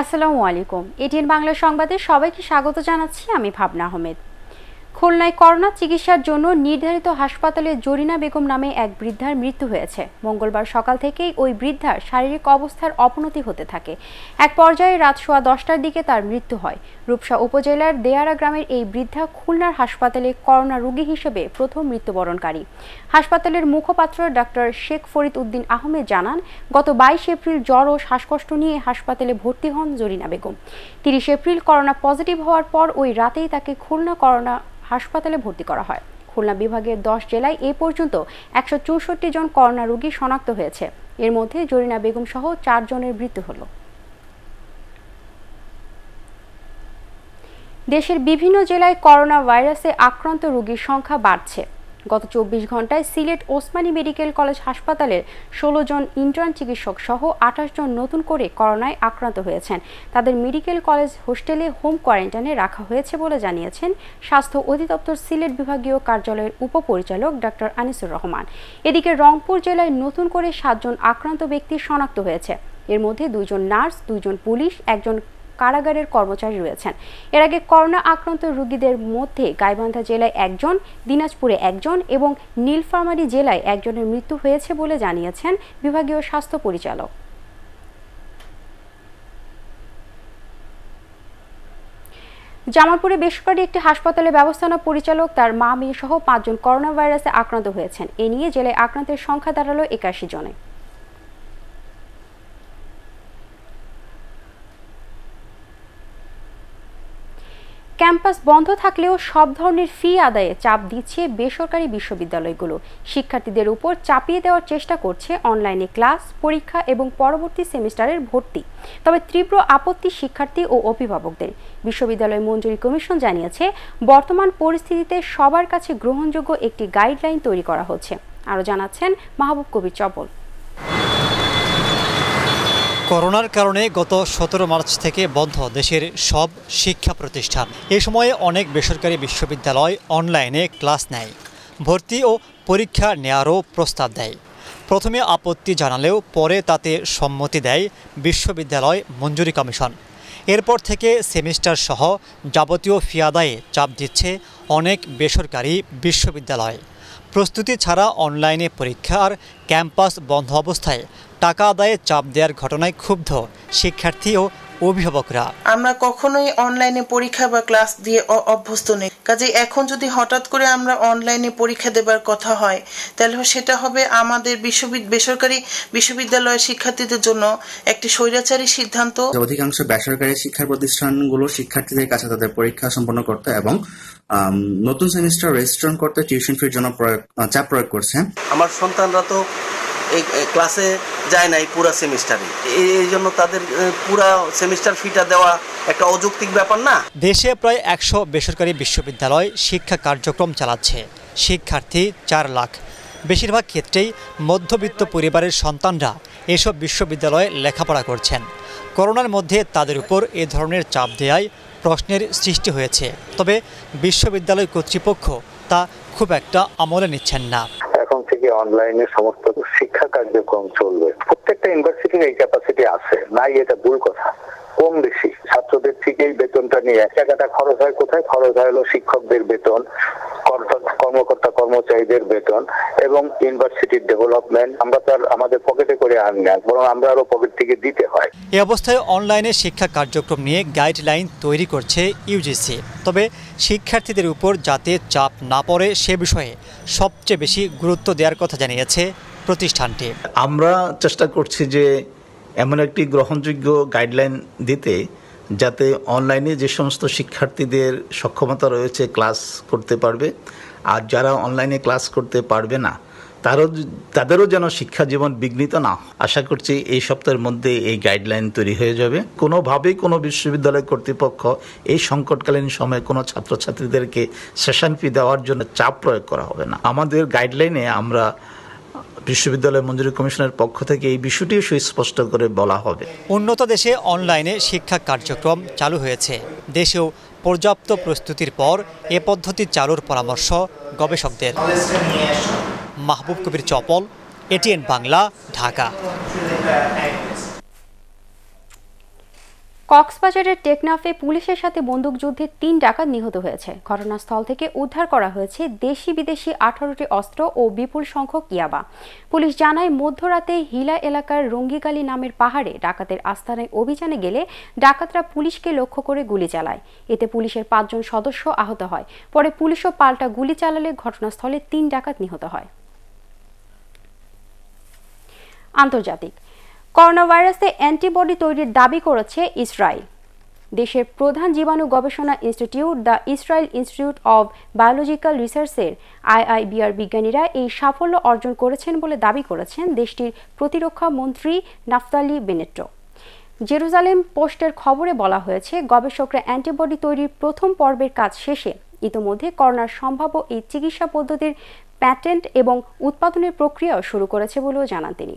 আসসালামু আলাইকুম। এটিএন বাংলা সংবাদে সবাইকে স্বাগত জানাচ্ছি আমি ভাবনা আহমেদ। খুলনায় করোনা চিকিৎসার জন্য নির্ধারিত হাসপাতালে জরিনা বেগম নামে এক বৃদ্ধার মৃত্যু হয়েছে। মঙ্গলবার সকাল থেকেই ওই বৃদ্ধার শারীরিক অবস্থার অবনতি হতে থাকে। এক পর্যায়ে রাত সোয়া দশটার দিকে তার মৃত্যু হয়। রূপসা উপজেলার দেয়ারা গ্রামের এই বৃদ্ধা খুলনার হাসপাতালে করোনা রোগী হিসেবে প্রথম মৃত্যুবরণকারী। হাসপাতালের মুখপাত্র ডাক্তার শেখ ফরিদ উদ্দিন আহমেদ জানান, গত বাইশ এপ্রিল জ্বর ও শ্বাসকষ্ট নিয়ে হাসপাতালে ভর্তি হন জরিনা বেগম। তিরিশ এপ্রিল করোনা পজিটিভ হওয়ার পর ওই রাতেই তাকে খুলনা করোনা হাসপাতালে ভর্তি করা হয়। খুলনা বিভাগের দশ জেলায় এ পর্যন্ত একশো চৌষট্টি জন করোনা রোগী শনাক্ত হয়েছে। এর মধ্যে জরিনা বেগম সহ চারজনের মৃত্যু হল। দেশের বিভিন্ন জেলায় করোনা ভাইরাসে আক্রান্ত রোগীর সংখ্যা বাড়ছে। গত চব্বিশ ঘন্টায় সিলেট ওসমানী মেডিকেল কলেজ হাসপাতালের ষোলো জন ইন্টার্ন চিকিৎসক সহ আঠাশ জন নতুন করে করোনায় আক্রান্ত হয়েছেন। তাদের মেডিকেল কলেজ হোস্টেলে হোম কোয়ারেন্টাইনে রাখা হয়েছে বলে জানিয়েছেন স্বাস্থ্য অধিদপ্তর সিলেট বিভাগীয় কার্যালয়ের উপপরিচালক ডক্টর আনিসুর রহমান। এদিকে রংপুর জেলায় নতুন করে সাতজন আক্রান্ত ব্যক্তি শনাক্ত হয়েছে। এর মধ্যে দুইজন নার্স, দুইজন পুলিশ, একজন কারাগারের কর্মচারী রয়েছেন। এর আগে করোনা আক্রান্ত রোগীদের মধ্যে গাইবান্ধা জেলায় একজন, দিনাজপুরে একজন এবং নীলফামারী জেলায় একজনের মৃত্যু হয়েছে বলে জানিয়েছেন বিভাগীয় স্বাস্থ্য পরিচালক। জামালপুরে বেসরকারি একটি হাসপাতালে ব্যবস্থাপনা পরিচালক, তার মা মেয়ে সহ পাঁচজন করোনা ভাইরাসে আক্রান্ত হয়েছেন। এ নিয়ে জেলায় আক্রান্তের সংখ্যা দাঁড়াল একাশি জনে। ক্যাম্পাস বন্ধ থাকলেও সব ধরনের ফি আদায়ে চাপ দিচ্ছে বেসরকারি বিশ্ববিদ্যালয়গুলো। শিক্ষার্থীদের উপর চাপিয়ে দেওয়ার চেষ্টা করছে অনলাইনে ক্লাস, পরীক্ষা এবং পরবর্তী সেমিস্টারের ভর্তি। তবে তীব্র আপত্তি শিক্ষার্থী ও অভিভাবকদের। বিশ্ববিদ্যালয় মঞ্জুরি কমিশন জানিয়েছে, বর্তমান পরিস্থিতিতে সবার কাছে গ্রহণযোগ্য একটি গাইডলাইন তৈরি করা হচ্ছে। আরও জানাচ্ছেন মাহবুব কবির চপল। করোনার কারণে গত সতেরো মার্চ থেকে বন্ধ দেশের সব শিক্ষা প্রতিষ্ঠান। এ সময়ে অনেক বেসরকারি বিশ্ববিদ্যালয় অনলাইনে ক্লাস নেয়, ভর্তি ও পরীক্ষা নেয়ারও প্রস্তাব দেয়। প্রথমে আপত্তি জানালেও পরে তাতে সম্মতি দেয় বিশ্ববিদ্যালয় মঞ্জুরি কমিশন। এরপর থেকে সেমিস্টার সহ যাবতীয় ফি আদায়ে চাপ দিচ্ছে অনেক বেসরকারি বিশ্ববিদ্যালয়। প্রস্তুতি ছাড়া অনলাইনে পরীক্ষা আর ক্যাম্পাস বন্ধ অবস্থায় টাকা আদায়ে চাপ দেওয়ার ঘটনায় ক্ষুব্ধ শিক্ষার্থী ও অভিভাবকরা। আমরা কখনোই অনলাইনে পরীক্ষা বা ক্লাস দিয়ে অভ্যস্ত নেই। কাজে এখন যদি হঠাৎ করে আমরা অনলাইনে পরীক্ষা দেবার কথা হয় তাহলে সেটা হবে আমাদের বিশ্ববিদ্যালয় বেসরকারি বিশ্ববিদ্যালয়ের শিক্ষার্থীদের জন্য একটি স্বৈরাচারী সিদ্ধান্ত। অধিকাংশ বেসরকারি শিক্ষা প্রতিষ্ঠানগুলো শিক্ষার্থীদের কাছে তাদের পরীক্ষা সম্পন্ন করতে এবং নতুন সেমিস্টার রেজিস্ট্রেশন করতে টিউশন ফির জন্য চাপ প্রয়োগ করছে। আমার সন্তানরা তো ক্লাসে যায় নাই পুরা সেমিস্টারে এই জন্য তাদের পুরা সেমিস্টার ফিটা দেওয়া একটা অযৌক্তিক ব্যাপার না। দেশে প্রায় একশো বেসরকারি বিশ্ববিদ্যালয় শিক্ষা কার্যক্রম চালাচ্ছে। শিক্ষার্থী চার লাখ। বেশিরভাগ ক্ষেত্রেই মধ্যবিত্ত পরিবারের সন্তানরা এসব বিশ্ববিদ্যালয়ে লেখাপড়া করছেন। করোনার মধ্যে তাদের উপর এ ধরনের চাপ দেয়ায় প্রশ্নের সৃষ্টি হয়েছে। তবে বিশ্ববিদ্যালয় কর্তৃপক্ষ তা খুব একটা আমলে নিচ্ছেন না। এখন থেকে অনলাইনে সমস্ত শিক্ষা কার্যক্রম চলবে। প্রত্যেকটা ইউনিভার্সিটির এই ক্যাপাসিটি আছে। নাই এটা ভুল কথা। কম বেশি। ছাত্রদের থেকেই বেতনটা নিয়ে টাকাটা খরচ হয় কোথায়? খরচ হয় হলো শিক্ষকদের বেতন কর্মকর্তা, কর্মচারীদের বেতন এবং ইউনিভার্সিটির ডেভেলপমেন্ট আমরা তো আর আমাদের পকেটে করে আনি না, বরং আমরা আরও পকেট থেকে দিতে হয়। এই অবস্থায় অনলাইনে শিক্ষা কার্যক্রম নিয়ে গাইডলাইন তৈরি করছে ইউজিসি তবে শিক্ষার্থীদের উপর যাতে চাপ না পড়ে সে বিষয়ে সবচেয়ে বেশি গুরুত্ব দেওয়ার কথা জানিয়েছে প্রতিষ্ঠানটি। আমরা চেষ্টা করছি যে এমন একটি গ্রহণযোগ্য গাইডলাইন দিতে, যাতে অনলাইনে যে সমস্ত শিক্ষার্থীদের সক্ষমতা রয়েছে ক্লাস করতে পারবে, আর যারা অনলাইনে ক্লাস করতে পারবে না, তারও তাদেরও যেন শিক্ষা জীবন বিঘ্নিত না আশা করছি এই সপ্তাহের মধ্যে এই গাইডলাইন তৈরি হয়ে যাবে। কোনোভাবেই কোনো বিশ্ববিদ্যালয় কর্তৃপক্ষ এই সংকটকালীন সময়ে কোনো ছাত্রছাত্রীদেরকে সেশন ফি দেওয়ার জন্য চাপ প্রয়োগ করা হবে না। আমাদের গাইডলাইনে আমরা বিশ্ববিদ্যালয় মঞ্জুরি কমিশনের পক্ষ থেকে এই বিষয়টিও সুস্পষ্ট করে বলা হবে। উন্নত দেশে অনলাইনে শিক্ষা কার্যক্রম চালু হয়েছে। দেশেও পর্যাপ্ত প্রস্তুতির পর এ পদ্ধতি চালুর পরামর্শ গবেষকদের। মাহবুব কবির চপল, এটিএন বাংলা, ঢাকা। কক্সবাজারের টেকনাফে পুলিশের সাথে বন্দুকযুদ্ধে তিন ডাকাত নিহত হয়েছে। ঘটনাস্থল থেকে উদ্ধার করা হয়েছে দেশি বিদেশি আঠারোটি অস্ত্র ও বিপুল সংখ্যক ইয়াবা। পুলিশ জানায়, মধ্যরাতে হিলা এলাকার রঙ্গিকালী নামের পাহাড়ে ডাকাতের আস্তানায় অভিযানে গেলে ডাকাতরা পুলিশকে লক্ষ্য করে গুলি চালায়। এতে পুলিশের পাঁচজন সদস্য আহত হয়। পরে পুলিশও পাল্টা গুলি চালালে ঘটনাস্থলে তিন ডাকাত নিহত হয়। আন্তর্জাতিক করোনা ভাইরাসে অ্যান্টিবডি তৈরির দাবি করেছে ইসরায়েল। দেশের প্রধান জীবাণু গবেষণা institute the Israel institute of biological রিসার্চের আইআইবিআর বিজ্ঞানীরা এই সাফল্য অর্জন করেছেন বলে দাবি করেছেন দেশটির প্রতিরক্ষা মন্ত্রী নাফতালি বেনেট্টো। জেরুজালেম পোস্টের খবরে বলা হয়েছে, গবেষকরা অ্যান্টিবডি তৈরির প্রথম পর্বের কাজ শেষে ইতোমধ্যে করোনার সম্ভাব্য এই চিকিৎসা পদ্ধতির প্যাটেন্ট এবং উৎপাদনের প্রক্রিয়াও শুরু করেছে বলেও জানান তিনি।